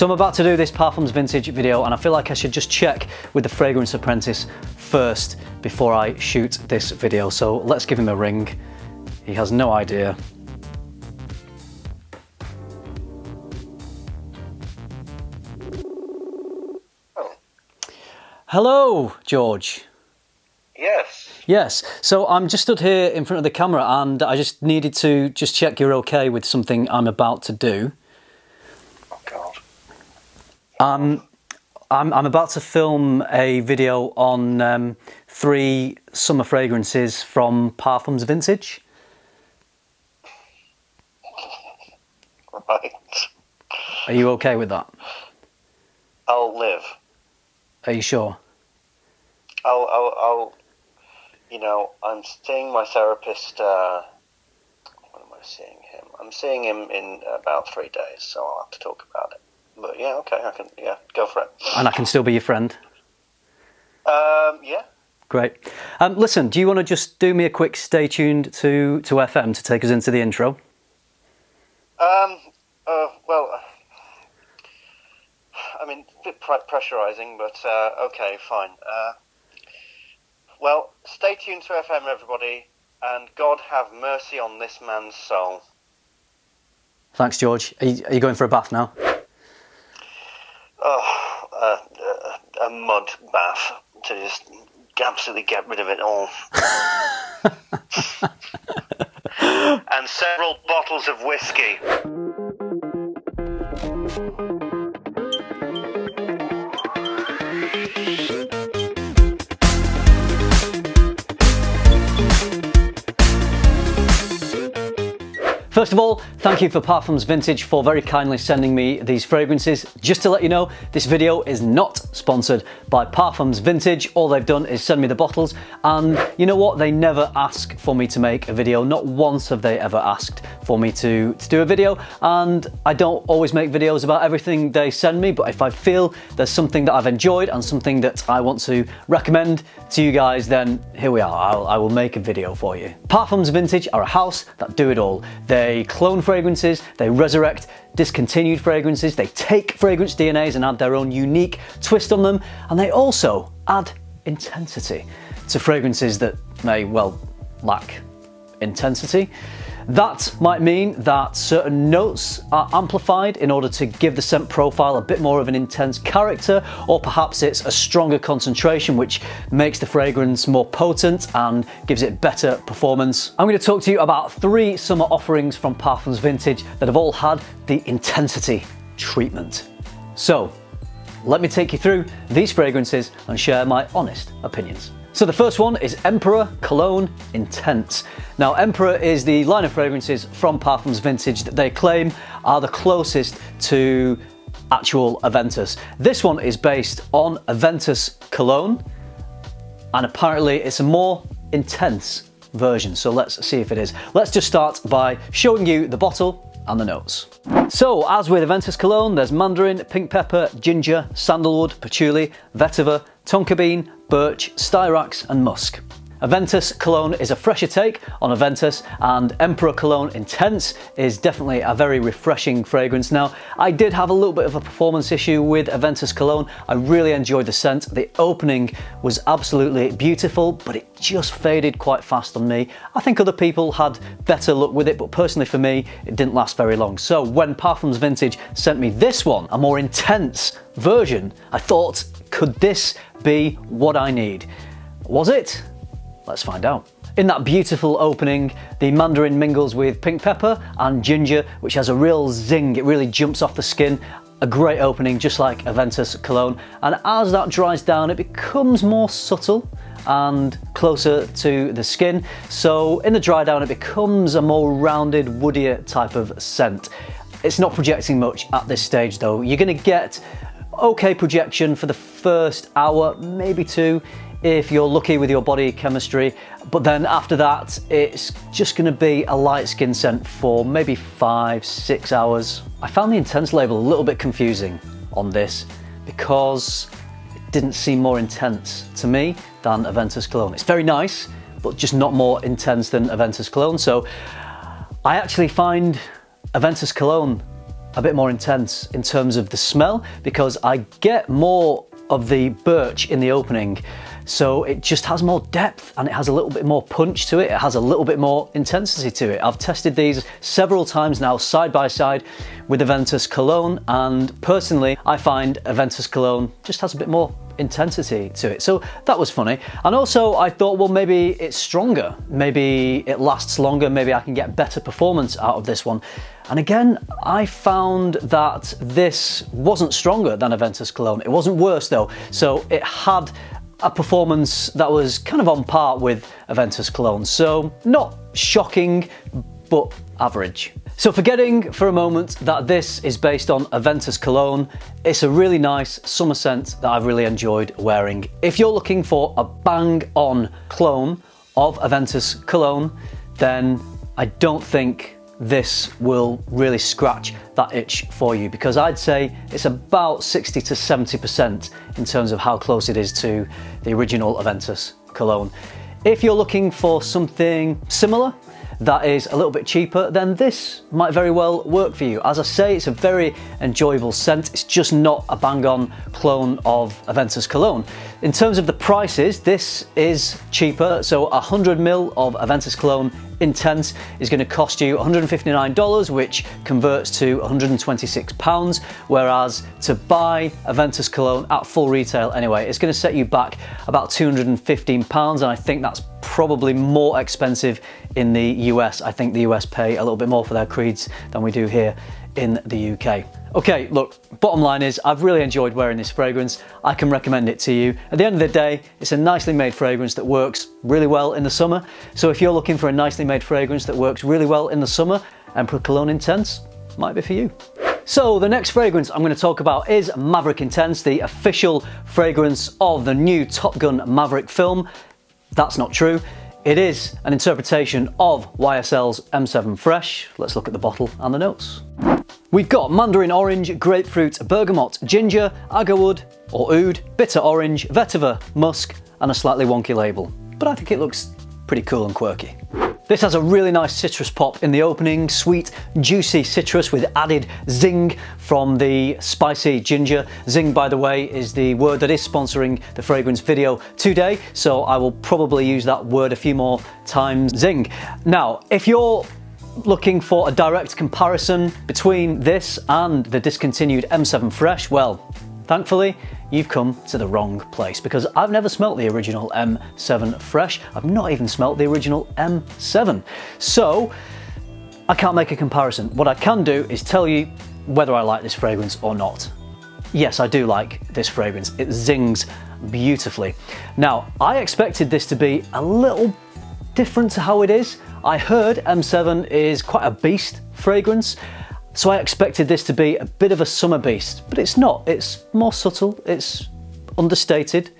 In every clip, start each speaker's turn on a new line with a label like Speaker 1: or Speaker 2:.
Speaker 1: So I'm about to do this Parfums Vintage video and I feel like I should just check with the Fragrance Apprentice first before I shoot this video. So let's give him a ring. He has no idea.
Speaker 2: Oh,
Speaker 1: Hello, George.
Speaker 2: yes.
Speaker 1: Yes, so I'm just stood here in front of the camera and I just needed to just check you're okay with something I'm about to do. Um, I'm, I'm about to film a video on um, three summer fragrances from Parfums Vintage.
Speaker 2: Right.
Speaker 1: Are you okay with that?
Speaker 2: I'll live.
Speaker 1: Are you sure?
Speaker 2: I'll, I'll, I'll you know, I'm seeing my therapist, uh, when am I seeing him? I'm seeing him in about three days, so I'll have to talk about it. But yeah, okay, I can, yeah, go for it.
Speaker 1: And I can still be your friend.
Speaker 2: Um, yeah.
Speaker 1: Great. Um, listen, do you want to just do me a quick stay tuned to, to FM to take us into the intro?
Speaker 2: Um, uh, well, I mean, a bit pre- pressurizing, but uh, okay, fine. Uh, well, stay tuned to FM, everybody, and God have mercy on this man's soul.
Speaker 1: Thanks, George. Are you, are you going for a bath now?
Speaker 2: Oh, uh, uh, a mud bath to just absolutely get rid of it all. and several bottles of whiskey.
Speaker 1: First of all, thank you for Parfums Vintage for very kindly sending me these fragrances. Just to let you know, this video is not sponsored by Parfums Vintage. All they've done is send me the bottles and you know what? They never ask for me to make a video. Not once have they ever asked for me to, to do a video and I don't always make videos about everything they send me but if I feel there's something that I've enjoyed and something that I want to recommend to you guys then here we are, I'll, I will make a video for you. Parfums Vintage are a house that do it all. They clone fragrances, they resurrect discontinued fragrances, they take fragrance DNAs and add their own unique twist on them, and they also add intensity to fragrances that may, well, lack intensity. That might mean that certain notes are amplified in order to give the scent profile a bit more of an intense character, or perhaps it's a stronger concentration which makes the fragrance more potent and gives it better performance. I'm going to talk to you about three summer offerings from Parfums Vintage that have all had the intensity treatment. So, let me take you through these fragrances and share my honest opinions. So the first one is Emperor Cologne Intense. Now Emperor is the line of fragrances from Parfums Vintage that they claim are the closest to actual Aventus. This one is based on Aventus Cologne and apparently it's a more intense version. So let's see if it is. Let's just start by showing you the bottle and the notes. So, as with Aventus Cologne, there's mandarin, pink pepper, ginger, sandalwood, patchouli, vetiver, tonka bean, birch, styrax and musk. Aventus Cologne is a fresher take on Aventus and Emperor Cologne Intense is definitely a very refreshing fragrance. Now, I did have a little bit of a performance issue with Aventus Cologne. I really enjoyed the scent. The opening was absolutely beautiful, but it just faded quite fast on me. I think other people had better luck with it, but personally for me, it didn't last very long. So when Parfums Vintage sent me this one, a more intense version, I thought, could this be what I need? Was it? Let's find out. In that beautiful opening, the mandarin mingles with pink pepper and ginger, which has a real zing. It really jumps off the skin. A great opening, just like Aventus Cologne. And as that dries down, it becomes more subtle and closer to the skin. So in the dry down, it becomes a more rounded, woodier type of scent. It's not projecting much at this stage though. You're gonna get okay projection for the first hour, maybe two, if you're lucky with your body chemistry. But then after that, it's just gonna be a light skin scent for maybe five, six hours. I found the intense label a little bit confusing on this because it didn't seem more intense to me than Aventus Cologne. It's very nice, but just not more intense than Aventus Cologne. So I actually find Aventus Cologne a bit more intense in terms of the smell because I get more of the birch in the opening. So it just has more depth and it has a little bit more punch to it. It has a little bit more intensity to it. I've tested these several times now side by side with Aventus Cologne and personally I find Aventus Cologne just has a bit more intensity to it. So that was funny. And also I thought, well, maybe it's stronger. Maybe it lasts longer. Maybe I can get better performance out of this one. And again, I found that this wasn't stronger than Aventus Cologne. It wasn't worse though. So it had a performance that was kind of on par with Aventus Cologne. So not shocking, but average. So forgetting for a moment that this is based on Aventus Cologne, it's a really nice summer scent that I've really enjoyed wearing. If you're looking for a bang on clone of Aventus Cologne, then I don't think this will really scratch that itch for you because I'd say it's about 60 to 70% in terms of how close it is to the original Aventus cologne. If you're looking for something similar, that is a little bit cheaper, then this might very well work for you. As I say, it's a very enjoyable scent. It's just not a bang-on clone of Aventus Cologne. In terms of the prices, this is cheaper. So 100ml of Aventus Cologne Intense is going to cost you $159, which converts to 126 pounds. Whereas to buy Aventus Cologne at full retail anyway, it's going to set you back about 215 pounds. And I think that's probably more expensive in the US. I think the US pay a little bit more for their creeds than we do here in the UK. Okay, look, bottom line is I've really enjoyed wearing this fragrance. I can recommend it to you. At the end of the day, it's a nicely made fragrance that works really well in the summer. So if you're looking for a nicely made fragrance that works really well in the summer, Emperor Cologne Intense might be for you. So the next fragrance I'm going to talk about is Maverick Intense, the official fragrance of the new Top Gun Maverick film. That's not true. It is an interpretation of YSL's M7 Fresh. Let's look at the bottle and the notes. We've got mandarin orange, grapefruit, bergamot, ginger, agarwood or oud, bitter orange, vetiver, musk and a slightly wonky label. But I think it looks pretty cool and quirky. This has a really nice citrus pop in the opening, sweet, juicy citrus with added zing from the spicy ginger. Zing, by the way, is the word that is sponsoring the fragrance video today, so I will probably use that word a few more times, zing. Now, if you're looking for a direct comparison between this and the discontinued M7 Fresh, well, Thankfully, you've come to the wrong place because I've never smelt the original M7 fresh. I've not even smelt the original M7. So I can't make a comparison. What I can do is tell you whether I like this fragrance or not. Yes, I do like this fragrance. It zings beautifully. Now, I expected this to be a little different to how it is. I heard M7 is quite a beast fragrance so I expected this to be a bit of a summer beast, but it's not. It's more subtle, it's understated,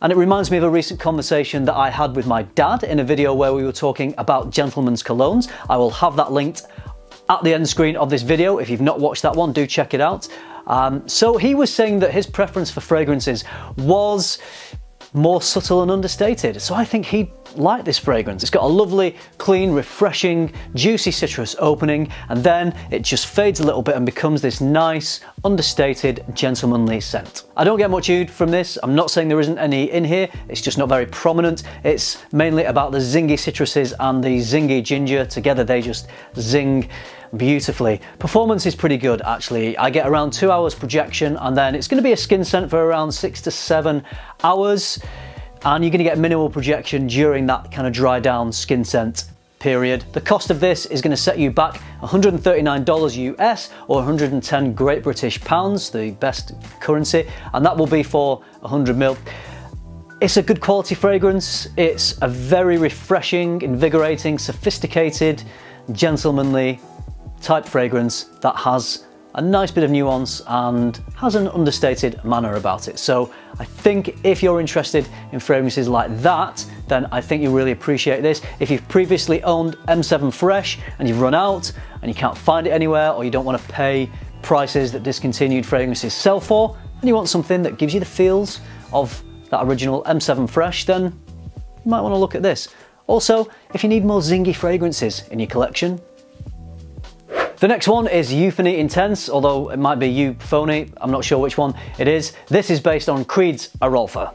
Speaker 1: and it reminds me of a recent conversation that I had with my dad in a video where we were talking about gentlemen's colognes. I will have that linked at the end screen of this video. If you've not watched that one, do check it out. Um, so he was saying that his preference for fragrances was more subtle and understated. So I think he'd like this fragrance. It's got a lovely, clean, refreshing, juicy citrus opening, and then it just fades a little bit and becomes this nice, understated, gentlemanly scent. I don't get much oud from this. I'm not saying there isn't any in here. It's just not very prominent. It's mainly about the zingy citruses and the zingy ginger. Together they just zing beautifully. Performance is pretty good actually. I get around two hours projection and then it's going to be a skin scent for around six to seven hours and you're going to get minimal projection during that kind of dry down skin scent period. The cost of this is going to set you back $139 US or 110 Great British pounds, the best currency, and that will be for 100 ml. It's a good quality fragrance. It's a very refreshing, invigorating, sophisticated, gentlemanly type fragrance that has a nice bit of nuance and has an understated manner about it. So I think if you're interested in fragrances like that, then I think you'll really appreciate this. If you've previously owned M7 Fresh and you've run out and you can't find it anywhere or you don't want to pay prices that discontinued fragrances sell for, and you want something that gives you the feels of that original M7 Fresh, then you might want to look at this. Also, if you need more zingy fragrances in your collection, The next one is Euphony Intense, although it might be Euphony, I'm not sure which one it is. This is based on Creed's Erolfa.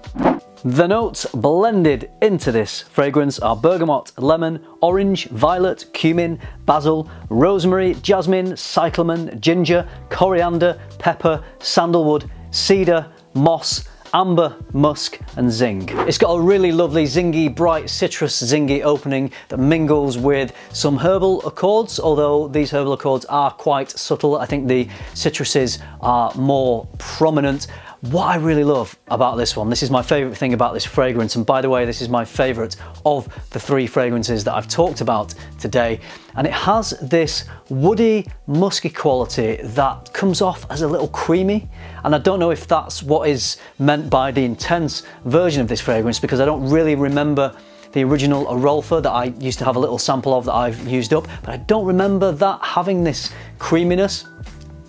Speaker 1: The notes blended into this fragrance are bergamot, lemon, orange, violet, cumin, basil, rosemary, jasmine, cyclamen, ginger, coriander, pepper, sandalwood, cedar, moss, amber, musk and zing. It's got a really lovely zingy, bright citrus zingy opening that mingles with some herbal accords, although these herbal accords are quite subtle. I think the citruses are more prominent what I really love about this one, this is my favorite thing about this fragrance, and by the way, this is my favorite of the three fragrances that I've talked about today, and it has this woody, musky quality that comes off as a little creamy, and I don't know if that's what is meant by the intense version of this fragrance, because I don't really remember the original Erolfa that I used to have a little sample of that I've used up, but I don't remember that having this creaminess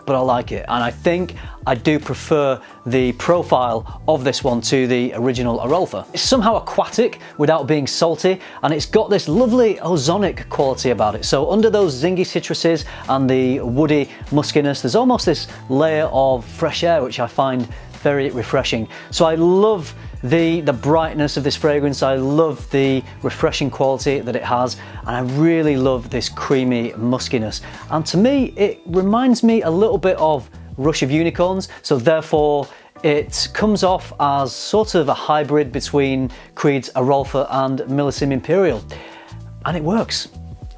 Speaker 1: but I like it. And I think I do prefer the profile of this one to the original Erolfa. It's somehow aquatic without being salty, and it's got this lovely ozonic quality about it. So under those zingy citruses and the woody muskiness, there's almost this layer of fresh air, which I find very refreshing. So I love the, the brightness of this fragrance. I love the refreshing quality that it has. And I really love this creamy muskiness. And to me, it reminds me a little bit of Rush of Unicorns. So therefore, it comes off as sort of a hybrid between Creed's Erolfa and Millesime Imperial. And it works.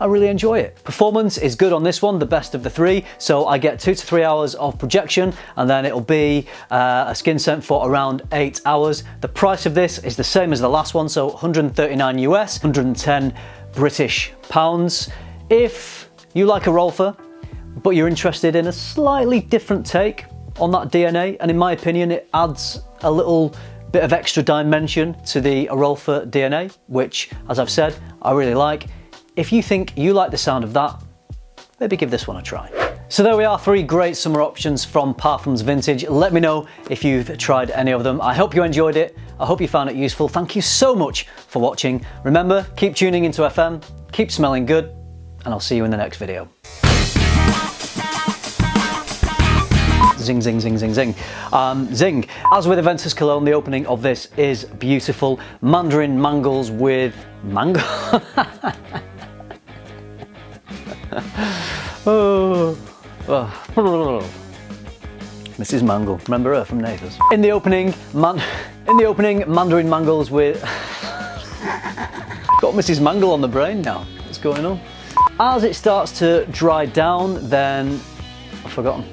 Speaker 1: I really enjoy it. Performance is good on this one, the best of the three. So I get two to three hours of projection and then it'll be uh, a skin scent for around eight hours. The price of this is the same as the last one, so 139 US, 110 British pounds. If you like Erolfa, but you're interested in a slightly different take on that DNA, and in my opinion, it adds a little bit of extra dimension to the Erolfa DNA, which, as I've said, I really like. If you think you like the sound of that, maybe give this one a try. So there we are, three great summer options from Parfums Vintage. Let me know if you've tried any of them. I hope you enjoyed it. I hope you found it useful. Thank you so much for watching. Remember, keep tuning into FM, keep smelling good, and I'll see you in the next video. Zing, zing, zing, zing, zing. Um, zing. As with Aventus Cologne, the opening of this is beautiful. Mandarin mangles with mango. oh. oh. Mrs. Mangle, remember her from Neighbours? In the opening, man, in the opening, Mandarin mangles with. Got Mrs. Mangle on the brain now. What's going on? As it starts to dry down, then I've forgotten.